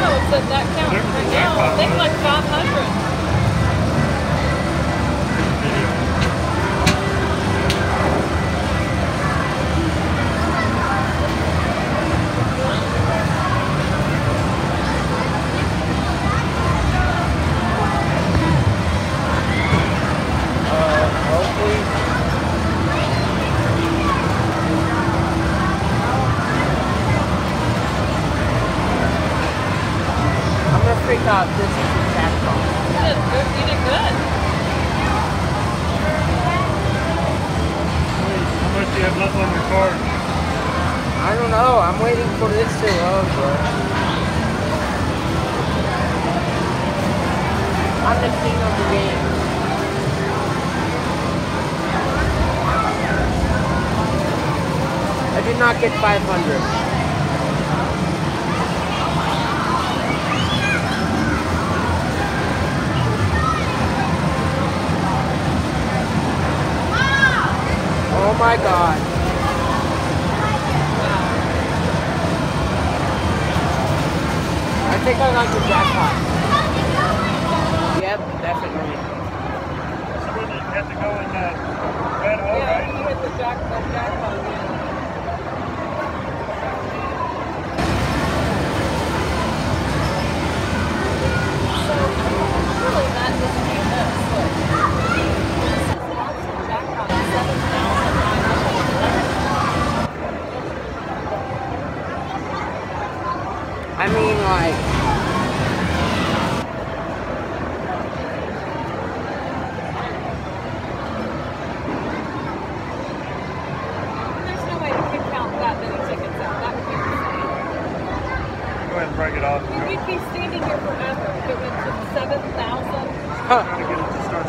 Oh, know. It's at that count right now. I think like 500. I'm gonna freak out. This is the. You did good. You did good. How much do you have left on your card? I don't know. I'm waiting for this to load, bro. I'm the king of the game. I did not get 500. My god. I think I got the jackpot. Yep, definitely. So when you have to go in that red hole, Yeah, right? you hit the jackpot. So, really, that doesn't mean this. Look. This is monster jackpot, 7,900. I mean, like, There's no way to kick count that many tickets out. That would be insane. Go ahead and break it off. We- We'd be standing here forever if it went to 7,000. huh, Try to get it to start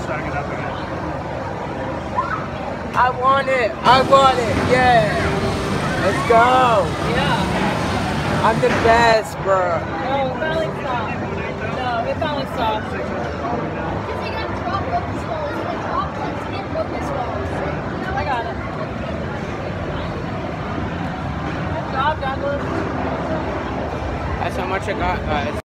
stacking up again. I want it. I want it. Yeah. Let's go. Yeah. I'm the best, bro. It finally stopped. No, it finally stopped. Because they got drop focus walls. They drop like 10 focus walls. I got it. Good job, Douglas. That's how much I got, guys.